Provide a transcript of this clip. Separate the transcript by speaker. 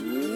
Speaker 1: Mm-hmm.